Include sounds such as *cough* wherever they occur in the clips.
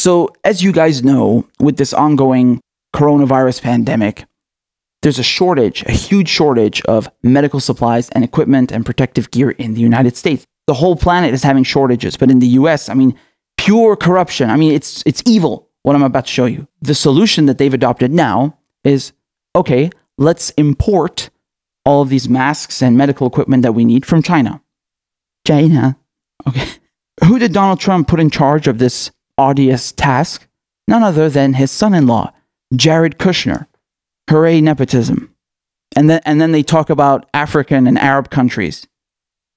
So, as you guys know, with this ongoing coronavirus pandemic, there's a shortage, a huge shortage of medical supplies and equipment and protective gear in the United States. The whole planet is having shortages, but in the US, I mean, pure corruption. I mean, it's it's evil what I'm about to show you. The solution that they've adopted now is okay, let's import all of these masks and medical equipment that we need from China. China. Okay. *laughs* Who did Donald Trump put in charge of this odious task? None other than his son in law, Jared Kushner. Hooray, nepotism. And then, and then they talk about African and Arab countries.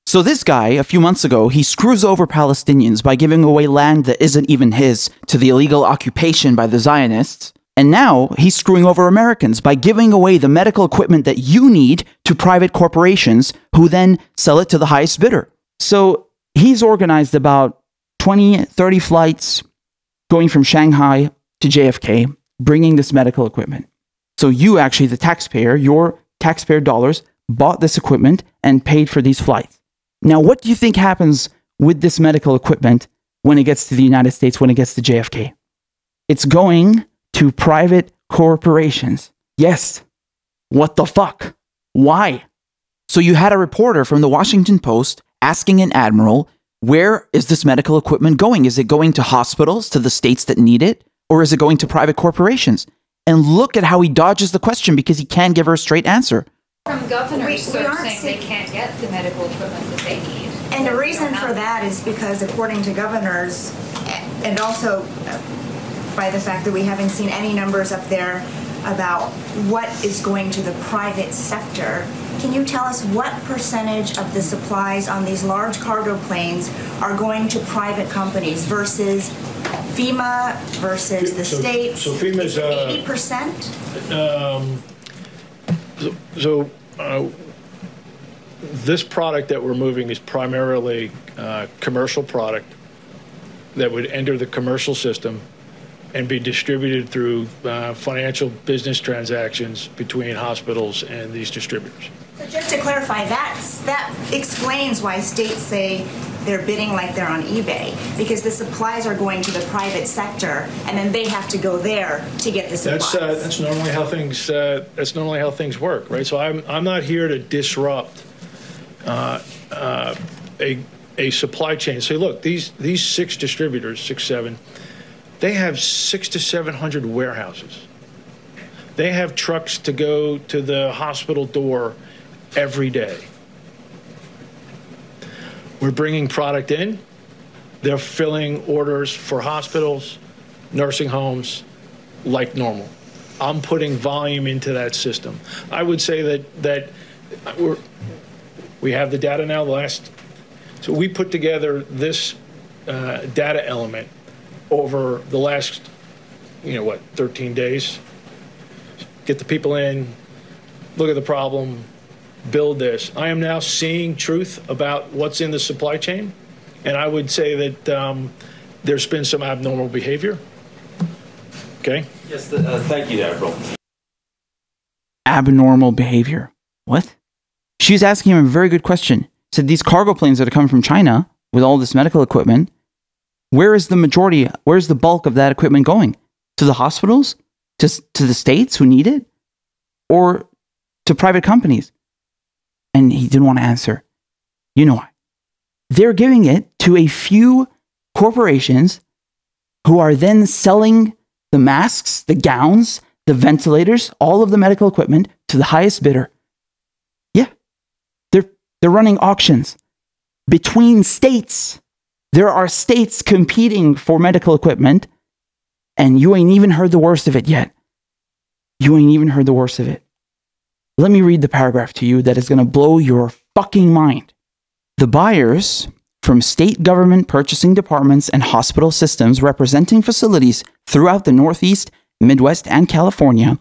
So, this guy, a few months ago, he screws over Palestinians by giving away land that isn't even his to the illegal occupation by the Zionists. And now he's screwing over Americans by giving away the medical equipment that you need to private corporations who then sell it to the highest bidder. So, he's organized about 20, 30 flights going from Shanghai to JFK, bringing this medical equipment. So you actually, the taxpayer, your taxpayer dollars, bought this equipment and paid for these flights. Now, what do you think happens with this medical equipment when it gets to the United States, when it gets to JFK? It's going to private corporations. Yes. What the fuck? Why? So you had a reporter from the Washington Post asking an admiral, where is this medical equipment going? Is it going to hospitals, to the states that need it, or is it going to private corporations? And look at how he dodges the question because he can't give her a straight answer. From governors We- we sort aren't saying seeing- they can't get the medical equipment that they need. And the reason for that is because according to governors, and also uh, by the fact that we haven't seen any numbers up there about what is going to the private sector, can you tell us what percentage of the supplies on these large cargo planes are going to private companies versus FEMA versus the So- states? so FEMA's, uh, Eighty percent? So, uh, this product that we're moving is primarily uh, commercial product that would enter the commercial system and be distributed through uh, financial business transactions between hospitals and these distributors. So Just to clarify, that's, that explains why states say they're bidding like they're on eBay, because the supplies are going to the private sector, and then they have to go there to get the That's, uh, supplies. that's normally how things, uh, that's normally how things work, right? So I'm, I'm not here to disrupt uh, uh, a, a supply chain. Say, look, these, these six distributors, six, seven, they have six to 700 warehouses. They have trucks to go to the hospital door every day. We're bringing product in. They're filling orders for hospitals, nursing homes, like normal. I'm putting volume into that system. I would say that that we're we have the data now. The last so we put together this uh, data element over the last you know what 13 days. Get the people in, look at the problem, build this. I am now seeing truth about what's in the supply chain, and I would say that um, there's been some abnormal behavior. Okay. Yes, the, uh, thank you, Admiral. abnormal behavior. What? She's asking him a very good question. Said these cargo planes that are coming from China with all this medical equipment, where is the majority, where's the bulk of that equipment going? To the hospitals? To, to the states who need it? Or to private companies? And he didn't want to answer. You know why? They're giving it to a few corporations who are then selling the masks, the gowns, the ventilators, all of the medical equipment to the highest bidder. Yeah. They're they're running auctions between states. There are states competing for medical equipment and you ain't even heard the worst of it yet. You ain't even heard the worst of it. Let me read the paragraph to you that is going to blow your fucking mind. The buyers from state government purchasing departments and hospital systems representing facilities throughout the Northeast, Midwest, and California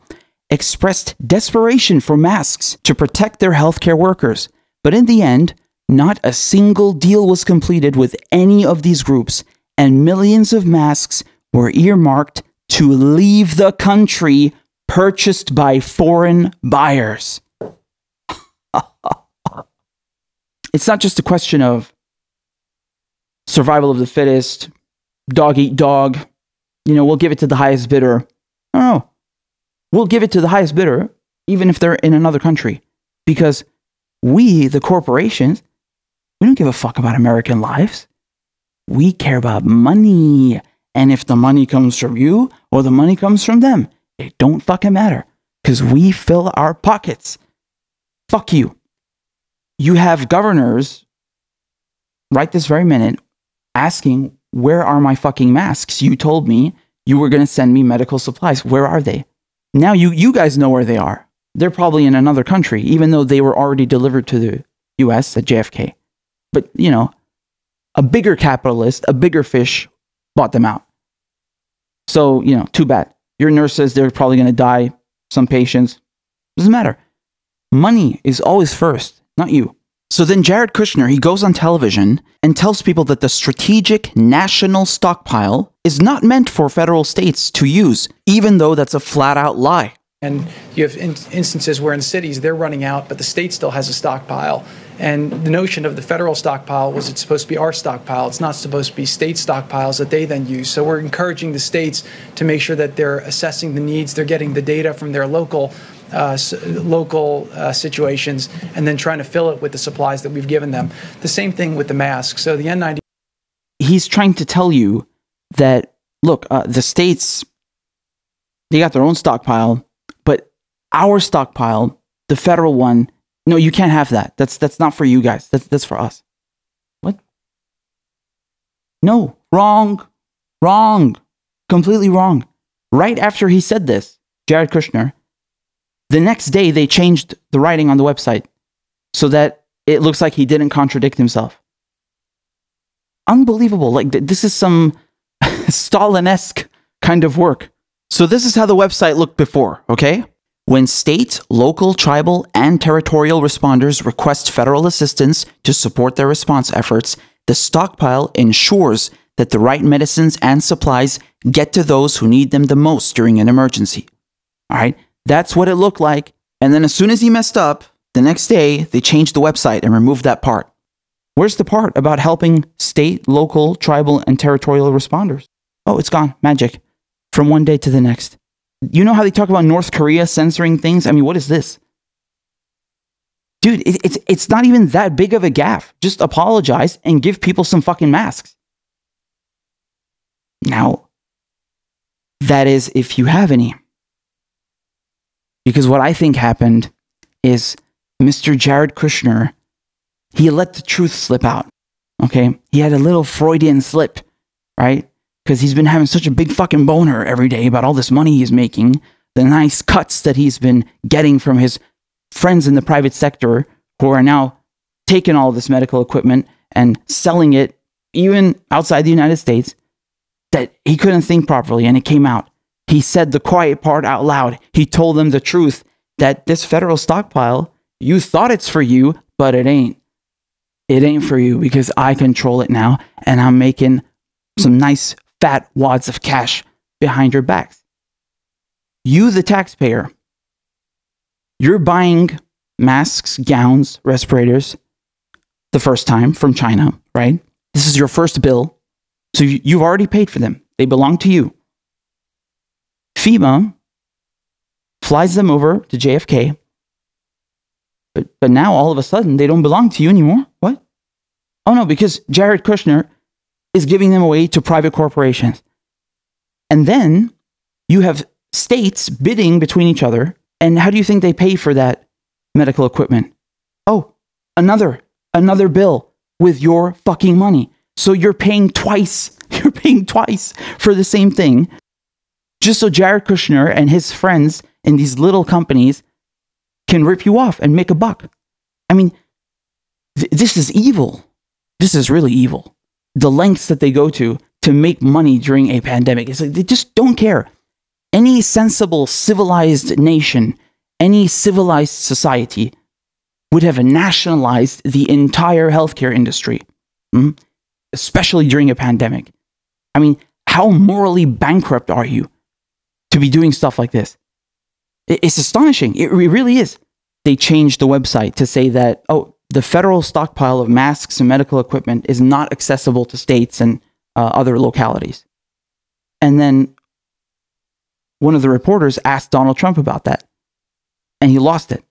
expressed desperation for masks to protect their healthcare workers. But in the end, not a single deal was completed with any of these groups, and millions of masks were earmarked to leave the country purchased by foreign buyers. *laughs* it's not just a question of survival of the fittest, dog eat dog, you know, we'll give it to the highest bidder. No, no. We'll give it to the highest bidder, even if they're in another country, because we, the corporations, we don't give a fuck about American lives. We care about money. And if the money comes from you or the money comes from them, it don't fucking matter because we fill our pockets. Fuck you. You have governors right this very minute asking, Where are my fucking masks? You told me you were going to send me medical supplies. Where are they? Now you, you guys know where they are. They're probably in another country, even though they were already delivered to the US at JFK. But, you know, a bigger capitalist, a bigger fish bought them out. So, you know, too bad. Your nurse says they're probably going to die, some patients. Doesn't matter. Money is always first, not you. So then Jared Kushner, he goes on television and tells people that the strategic national stockpile is not meant for federal states to use, even though that's a flat out lie. And you have in- instances where in cities they're running out, but the state still has a stockpile. And the notion of the federal stockpile was it's supposed to be our stockpile. It's not supposed to be state stockpiles that they then use. So we're encouraging the states to make sure that they're assessing the needs, they're getting the data from their local. Uh, s- local uh, situations, and then trying to fill it with the supplies that we've given them. The same thing with the masks. So the N90 He's trying to tell you that, look, uh, the states, they got their own stockpile, our stockpile, the federal one, no, you can't have that. That's, that's not for you guys. That's, that's for us. What? No, wrong, wrong, completely wrong. Right after he said this, Jared Kushner, the next day they changed the writing on the website so that it looks like he didn't contradict himself. Unbelievable. Like, th- this is some *laughs* Stalin-esque kind of work. So this is how the website looked before, okay? When state, local, tribal, and territorial responders request federal assistance to support their response efforts, the stockpile ensures that the right medicines and supplies get to those who need them the most during an emergency. All right? That's what it looked like. And then as soon as he messed up, the next day they changed the website and removed that part. Where's the part about helping state, local, tribal, and territorial responders? Oh, it's gone. Magic. From one day to the next. You know how they talk about North Korea censoring things? I mean, what is this? Dude, it, it's, it's not even that big of a gaffe. Just apologize and give people some fucking masks. Now, that is if you have any. Because what I think happened is Mr. Jared Kushner, he let the truth slip out. Okay. He had a little Freudian slip, right? Because he's been having such a big fucking boner every day about all this money he's making, the nice cuts that he's been getting from his friends in the private sector who are now taking all this medical equipment and selling it even outside the United States that he couldn't think properly and it came out. He said the quiet part out loud. He told them the truth that this federal stockpile, you thought it's for you, but it ain't. It ain't for you because I control it now and I'm making some nice fat wads of cash behind your backs. You, the taxpayer, you're buying masks, gowns, respirators the first time from China, right? This is your first bill. So you- you've already paid for them, they belong to you. FEMA flies them over to JFK, but, but now all of a sudden they don't belong to you anymore. What? Oh no, because Jared Kushner is giving them away to private corporations. And then you have states bidding between each other. And how do you think they pay for that medical equipment? Oh, another, another bill with your fucking money. So you're paying twice. *laughs* You're paying twice for the same thing. Just so Jared Kushner and his friends in these little companies can rip you off and make a buck. I mean, th- this is evil. This is really evil. The lengths that they go to to make money during a pandemic. It's like they just don't care. Any sensible, civilized nation, any civilized society would have nationalized the entire healthcare industry, mm? especially during a pandemic. I mean, how morally bankrupt are you to be doing stuff like this? It's astonishing. It really is. They changed the website to say that, oh, the federal stockpile of masks and medical equipment is not accessible to states and uh, other localities. And then one of the reporters asked Donald Trump about that, and he lost it.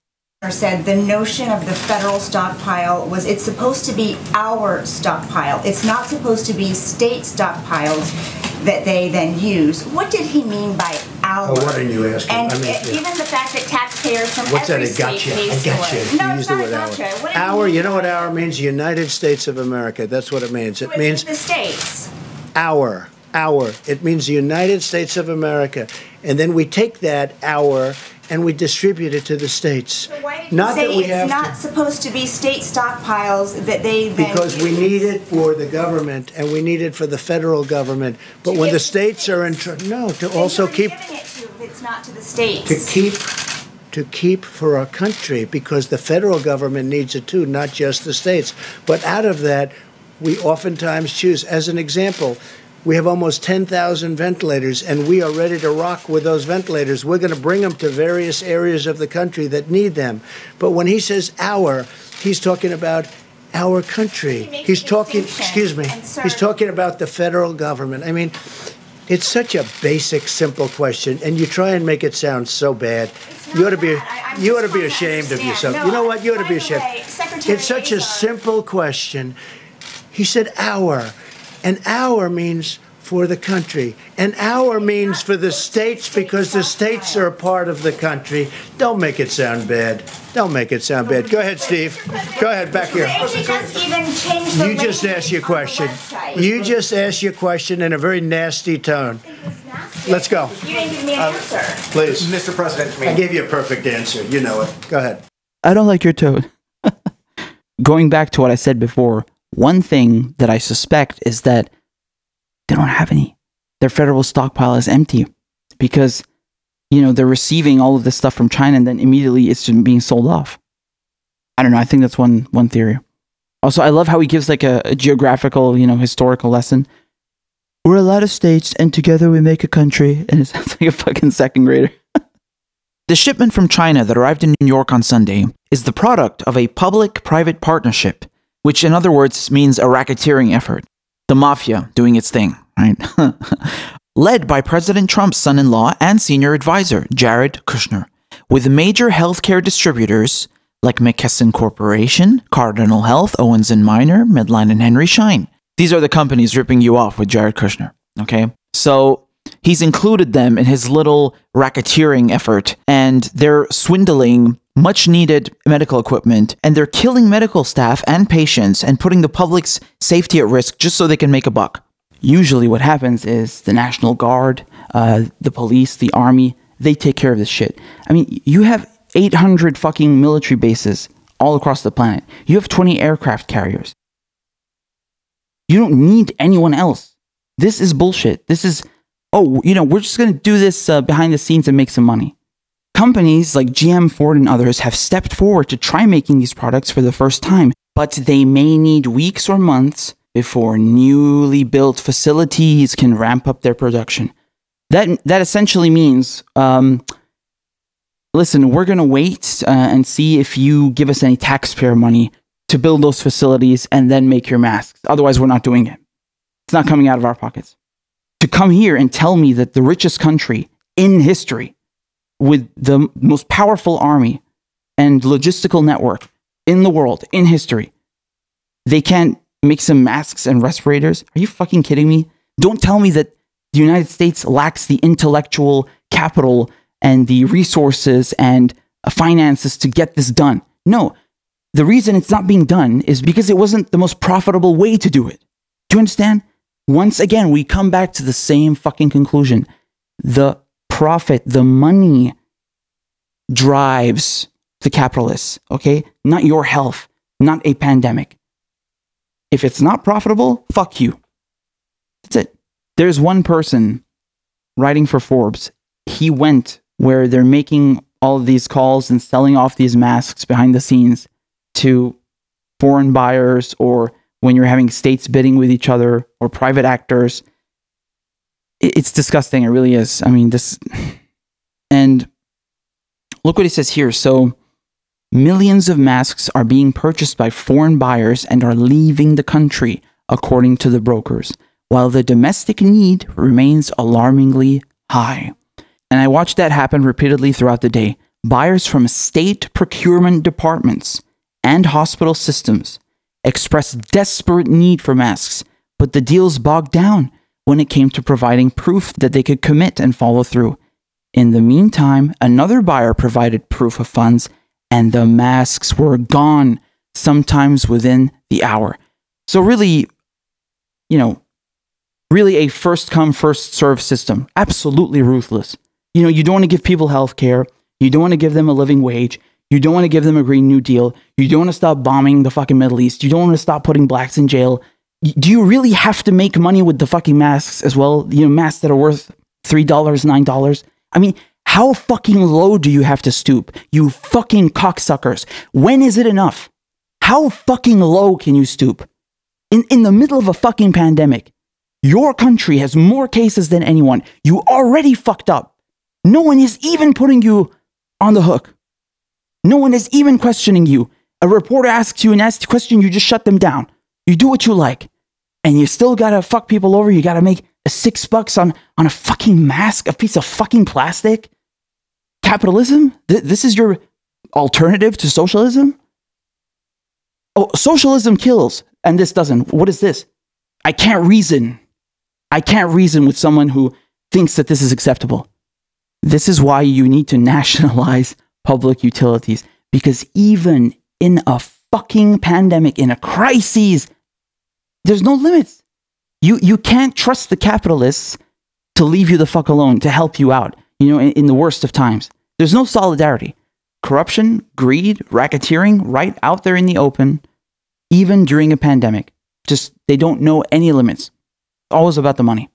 said the notion of the federal stockpile was it's supposed to be our stockpile. It's not supposed to be state stockpiles that they then use. What did he mean by our? Oh, why didn't you ask him? And I mean, uh, given the fact that taxpayers from What's that? every I got state you. pay I for it. No, it's the not word our. gotcha. What Our, you know what our means? United States of America. That's what it means. It With means the states. our, our. It means the United States of America. And then we take that our and we distribute it to the states. So why did you Not say that we it's not to. supposed to be state stockpiles that they then Because we need it for the government and we need it for the federal government. But To when the states are in, tr- no, to Then also you keep, giving it to if it's not to the states. to keep, to keep for our country because the federal government needs it too, not just the states. But out of that, we oftentimes choose, as an example, we have almost 10,000 ventilators, and we are ready to rock with those ventilators. We're going to bring them to various areas of the country that need them. But when he says our, he's talking about our country. He He's talking, excuse me, he's talking about the federal government. I mean, it's such a basic, simple question, and you try and make it sound so bad. You ought to be, I, you ought to be trying to ashamed of yourself. No, you know what? You ought to be ashamed. way, It's such a simple question. He said our, and our means for the country, An our means for the states because the states are a part of the country. Don't make it sound bad. Don't make it sound bad. Go ahead, Steve. Go ahead, back here. You just even change the You just language asked your question. You just asked your question in a very nasty tone. It was nasty. Let's go. You didn't give me Uh, an answer. Please. Mr. President, I gave you a perfect answer. You know it. Go ahead. I don't like your tone. *laughs* Going back to what I said before, one thing that I suspect is that they don't have any. Their federal stockpile is empty because, you know, they're receiving all of this stuff from China and then immediately it's being sold off. I don't know. I think that's one one theory. Also, I love how he gives like a, a geographical, you know, historical lesson. We're a lot of states, and together we make a country. *laughs* And it sounds like a fucking second grader. *laughs* The shipment from China that arrived in New York on Sunday is the product of a public private partnership, which in other words means a racketeering effort. The mafia doing its thing, right? *laughs* Led by President Trump's son in law and senior advisor, Jared Kushner, with major healthcare distributors like McKesson Corporation, Cardinal Health, Owens and Minor, Medline, and Henry Schein. These are the companies ripping you off with Jared Kushner, okay? So he's included them in his little racketeering effort, and they're swindling much needed medical equipment, and they're killing medical staff and patients and putting the public's safety at risk just so they can make a buck. Usually, what happens is the National Guard, uh, the police, the army, they take care of this shit. I mean, you have 800 fucking military bases all across the planet, you have 20 aircraft carriers. You don't need anyone else. This is bullshit. This is, oh, you know, we're just going to do this uh, behind the scenes and make some money. Companies like GM, Ford, and others have stepped forward to try making these products for the first time, but they may need weeks or months before newly built facilities can ramp up their production. That, that essentially means, um, listen, we're going to wait uh, and see if you give us any taxpayer money to build those facilities and then make your masks. Otherwise, we're not doing it. It's not coming out of our pockets. To come here and tell me that the richest country in history, with the most powerful army and logistical network in the world, in history, they can't make some masks and respirators? Are you fucking kidding me? Don't tell me that the United States lacks the intellectual capital and the resources and finances to get this done. No, the reason it's not being done is because it wasn't the most profitable way to do it. Do you understand? Once again, we come back to the same fucking conclusion. The profit, the money drives the capitalists, okay? Not your health, not a pandemic. If it's not profitable, fuck you. That's it. There's one person writing for Forbes. He went where they're making all of these calls and selling off these masks behind the scenes to foreign buyers or when you're having states bidding with each other or private actors. It- It's disgusting. It really is. I mean, this. And look what he says here. So, millions of masks are being purchased by foreign buyers and are leaving the country, according to the brokers, while the domestic need remains alarmingly high. and I watched that happen repeatedly throughout the day. Buyers from state procurement departments and hospital systems expressed desperate need for masks, but the deals bogged down when it came to providing proof that they could commit and follow through. In the meantime, another buyer provided proof of funds, and the masks were gone, sometimes within the hour. So, really, you know, really a first come, first serve system. Absolutely ruthless. You know, you don't want to give people health care, you don't want to give them a living wage, you don't want to give them a Green New Deal, you don't want to stop bombing the fucking Middle East, you don't want to stop putting blacks in jail. Do you really have to make money with the fucking masks as well? You know, masks that are worth $3, $9? I mean, how fucking low do you have to stoop? You fucking cocksuckers. When is it enough? How fucking low can you stoop? In, in the middle of a fucking pandemic, your country has more cases than anyone. You already fucked up. No one is even putting you on the hook. No one is even questioning you. A reporter asks you an asked question, you just shut them down. You do what you like. And you still gotta fuck people over. You gotta make a six bucks on, on a fucking mask, a piece of fucking plastic. Capitalism? Th- this is your alternative to socialism? Oh, socialism kills, and this doesn't. What is this? I can't reason. I can't reason with someone who thinks that this is acceptable. This is why you need to *laughs* nationalize public utilities because even in a fucking pandemic, in a crisis, there's no limits. You you can't trust the capitalists to leave you the fuck alone to help you out. You know, in, in the worst of times, there's no solidarity. Corruption, greed, racketeering, right out there in the open, even during a pandemic. Just they don't know any limits. Always about the money.